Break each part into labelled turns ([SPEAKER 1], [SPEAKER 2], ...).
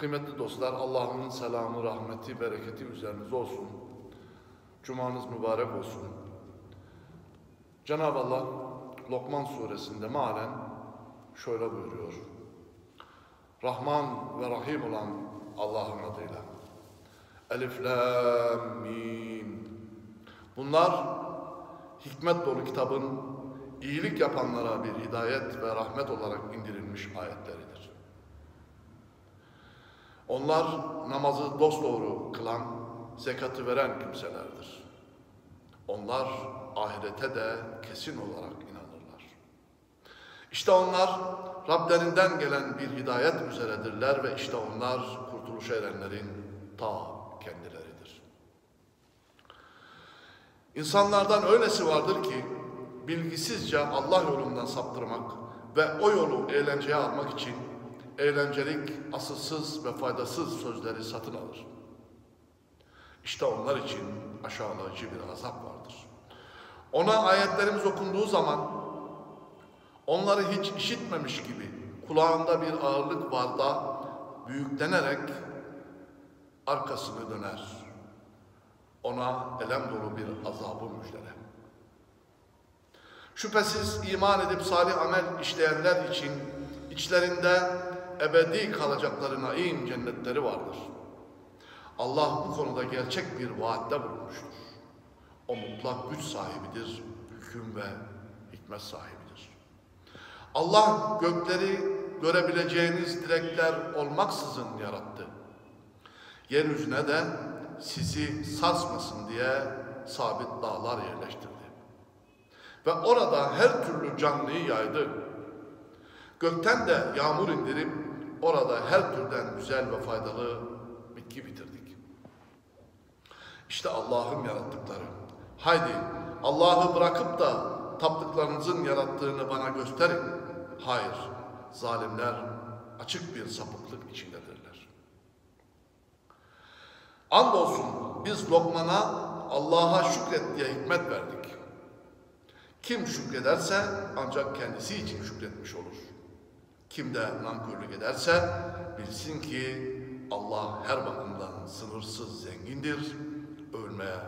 [SPEAKER 1] Kıymetli dostlar, Allah'ın selamı, rahmeti, bereketi üzerinize olsun. Cumanız mübarek olsun. Cenab-ı Allah Lokman suresinde malen şöyle buyuruyor. Rahman ve Rahim olan Allah'ın adıyla. Elif, Lam, Mim. Bunlar hikmet dolu kitabın iyilik yapanlara bir hidayet ve rahmet olarak indirilmiş ayetleridir. Onlar namazı dosdoğru kılan, zekatı veren kimselerdir. Onlar ahirete de kesin olarak inanırlar. İşte onlar Rablerinden gelen bir hidayet üzeredirler ve işte onlar kurtuluşa erenlerin ta kendileridir. İnsanlardan öylesi vardır ki bilgisizce Allah yolundan saptırmak ve o yolu eğlenceye almak için eğlencelik, asılsız ve faydasız sözleri satın alır. İşte onlar için aşağılayıcı bir azap vardır. Ona ayetlerimiz okunduğu zaman onları hiç işitmemiş gibi kulağında bir ağırlık var da büyüklenerek arkasını döner. Ona elem dolu bir azabı müjdele. Şüphesiz iman edip salih amel işleyenler için içlerinde ebedi kalacakları naim cennetleri vardır. Allah bu konuda gerçek bir vaatte bulunmuştur. O mutlak güç sahibidir, hüküm ve hikmet sahibidir. Allah gökleri görebileceğiniz direkler olmaksızın yarattı. Yeryüzüne de sizi sarsmasın diye sabit dağlar yerleştirdi. Ve orada her türlü canlıyı yaydı. Gökten de yağmur indirip orada her türden güzel ve faydalı bitki bitirdik. İşte Allah'ın yarattıkları. Haydi Allah'ı bırakıp da taptıklarınızın yarattığını bana gösterin. Hayır, zalimler açık bir sapıklık içindedirler. Andolsun biz Lokman'a Allah'a şükret diye hikmet verdik. Kim şükrederse ancak kendisi için şükretmiş olur. Kim de nankörlük ederse bilsin ki Allah her bakımdan sınırsız zengindir, ölmeye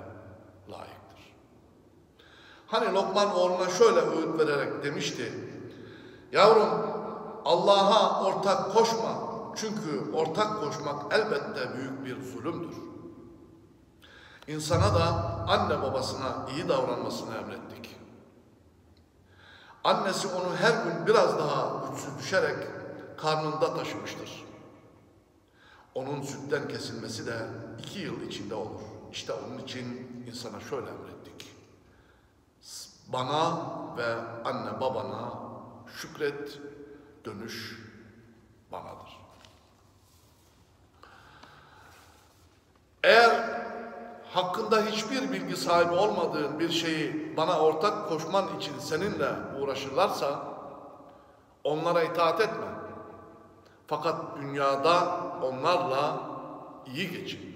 [SPEAKER 1] layıktır. Hani Lokman oğluna şöyle öğüt vererek demişti, Yavrum Allah'a ortak koşma, çünkü ortak koşmak elbette büyük bir zulümdür. İnsana da anne babasına iyi davranmasını emrettik. Annesi onu her gün biraz daha güçsüz düşerek karnında taşımıştır. Onun sütten kesilmesi de iki yıl içinde olur. İşte onun için insana şöyle emrettik. Bana ve anne babana şükret, dönüş banadır. Eğer hakkında hiçbir bilgi sahibi olmadığın bir şeyi bana ortak koşman için seninle uğraşırlarsa onlara itaat etme. Fakat dünyada onlarla iyi geçin.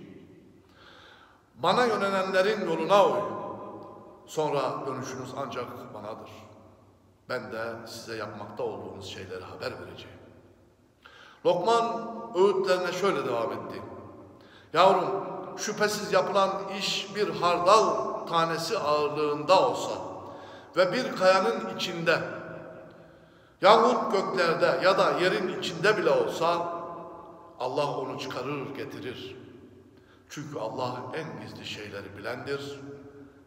[SPEAKER 1] Bana yönelenlerin yoluna uy. Sonra dönüşünüz ancak banadır. Ben de size yapmakta olduğunuz şeyleri haber vereceğim. Lokman öğütlerine şöyle devam etti. Yavrum şüphesiz yapılan iş bir hardal tanesi ağırlığında olsa ve bir kayanın içinde yahut göklerde ya da yerin içinde bile olsa Allah onu çıkarır getirir. Çünkü Allah en gizli şeyleri bilendir,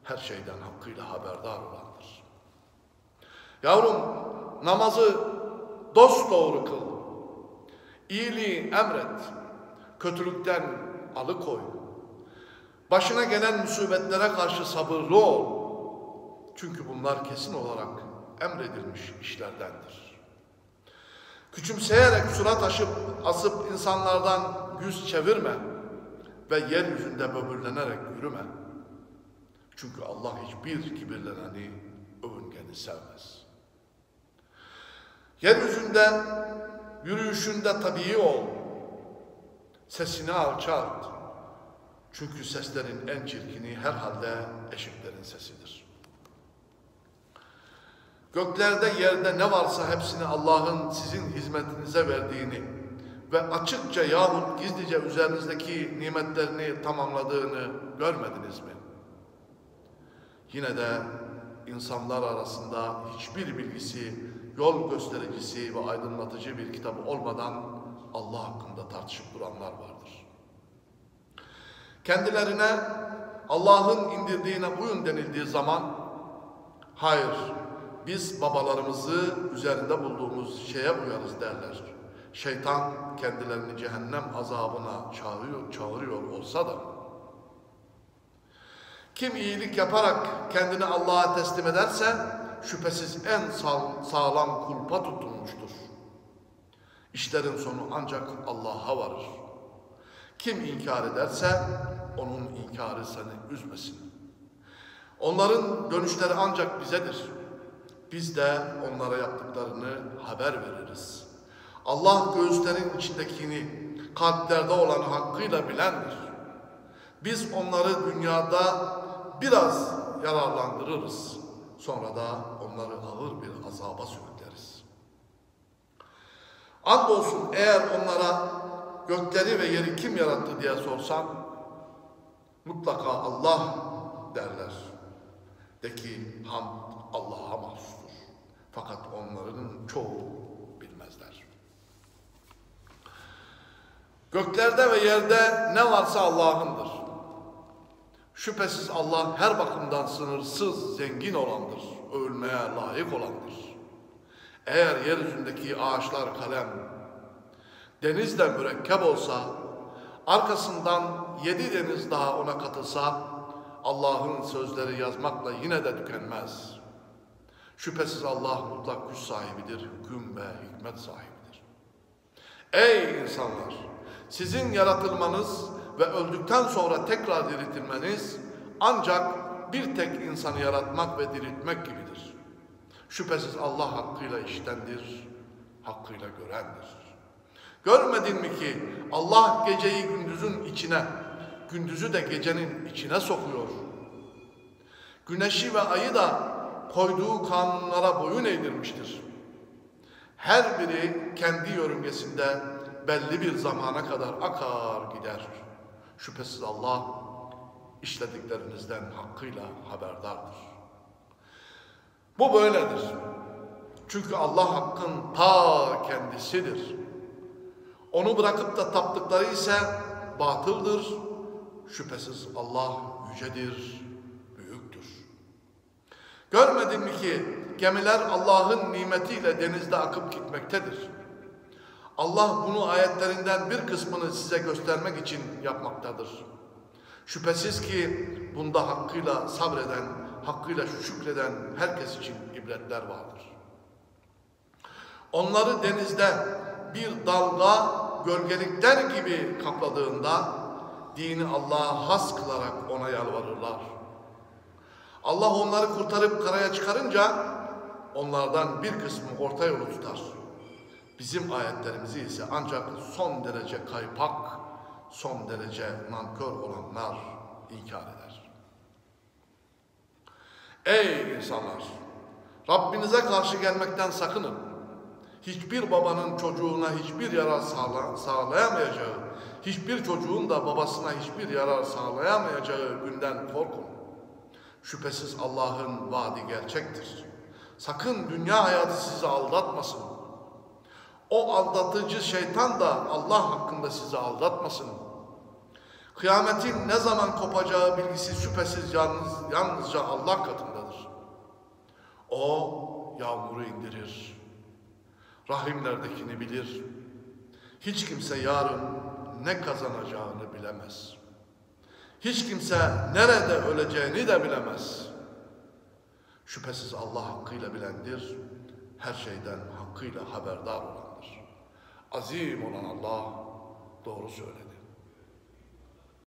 [SPEAKER 1] her şeyden hakkıyla haberdar olandır. Yavrum namazı dost doğru kıl, iyiliği emret, kötülükten alıkoy. Başına gelen musibetlere karşı sabırlı ol. Çünkü bunlar kesin olarak emredilmiş işlerdendir. Küçümseyerek surat aşıp asıp insanlardan yüz çevirme ve yeryüzünde böbürlenerek yürüme. Çünkü Allah hiçbir kibirleneni, övüngeni sevmez. Yeryüzünde yürüyüşünde tabii ol. Sesini alçalt. Çünkü seslerin en çirkini herhalde eşitlerin sesidir. Göklerde yerde ne varsa hepsini Allah'ın sizin hizmetinize verdiğini ve açıkça yahut gizlice üzerinizdeki nimetlerini tamamladığını görmediniz mi? Yine de insanlar arasında hiçbir bilgisi, yol göstericisi ve aydınlatıcı bir kitabı olmadan Allah hakkında tartışıp duranlar vardır. Kendilerine Allah'ın indirdiğine uyun denildiği zaman hayır biz babalarımızı üzerinde bulduğumuz şeye uyarız derler. Şeytan kendilerini cehennem azabına çağırıyor, çağırıyor olsa da kim iyilik yaparak kendini Allah'a teslim ederse şüphesiz en sağlam kulpa tutulmuştur. İşlerin sonu ancak Allah'a varır. Kim inkar ederse onun inkarı seni üzmesin. Onların dönüşleri ancak bizedir. Biz de onlara yaptıklarını haber veririz. Allah göğüslerin içindekini, kalplerde olanı hakkıyla bilendir. Biz onları dünyada biraz yararlandırırız. Sonra da onları ağır bir azaba sürükleriz. Andolsun eğer onlara gökleri ve yeri kim yarattı diye sorsan mutlaka Allah derler. De ki hamd Allah'a mahsustur. Fakat onların çoğu bilmezler. Göklerde ve yerde ne varsa Allah'ındır. Şüphesiz Allah her bakımdan sınırsız, zengin olandır. Ölmeye layık olandır. Eğer yeryüzündeki ağaçlar kalem, denizle mürekkep olsa, arkasından yedi deniz daha ona katılsa, Allah'ın sözleri yazmakla yine de tükenmez. Şüphesiz Allah mutlak güç sahibidir, hüküm ve hikmet sahibidir. Ey insanlar! Sizin yaratılmanız ve öldükten sonra tekrar diriltilmeniz ancak bir tek insanı yaratmak ve diriltmek gibidir. Şüphesiz Allah hakkıyla iştendir, hakkıyla görendir. Görmedin mi ki Allah geceyi gündüzün içine, gündüzü de gecenin içine sokuyor. Güneşi ve ayı da koyduğu kanunlara boyun eğdirmiştir. Her biri kendi yörüngesinde belli bir zamana kadar akar gider. Şüphesiz Allah işlediklerinizden hakkıyla haberdardır. Bu böyledir. Çünkü Allah hakkın ta kendisidir. Onu bırakıp da taptıkları ise batıldır. Şüphesiz Allah yücedir, büyüktür. Görmedin mi ki gemiler Allah'ın nimetiyle denizde akıp gitmektedir. Allah bunu ayetlerinden bir kısmını size göstermek için yapmaktadır. Şüphesiz ki bunda hakkıyla sabreden, hakkıyla şükreden herkes için ibretler vardır. Onları denizde bir dalga gölgelikler gibi kapladığında dini Allah'a has kılarak ona yalvarırlar. Allah onları kurtarıp karaya çıkarınca onlardan bir kısmı orta yolu tutar. Bizim ayetlerimizi ise ancak son derece kaypak, son derece nankör olanlar inkar eder. Ey insanlar! Rabbinize karşı gelmekten sakının. Hiçbir babanın çocuğuna hiçbir yarar sağla, sağlayamayacağı, hiçbir çocuğun da babasına hiçbir yarar sağlayamayacağı günden korkun. Şüphesiz Allah'ın vaadi gerçektir. Sakın dünya hayatı sizi aldatmasın. O aldatıcı şeytan da Allah hakkında sizi aldatmasın. Kıyametin ne zaman kopacağı bilgisi şüphesiz yalnız, yalnızca Allah katındadır. O yağmuru indirir. Rahimlerdekini bilir. Hiç kimse yarın ne kazanacağını bilemez. Hiç kimse nerede öleceğini de bilemez. Şüphesiz Allah hakkıyla bilendir, her şeyden hakkıyla haberdar olandır. Azim olan Allah doğru söyledi.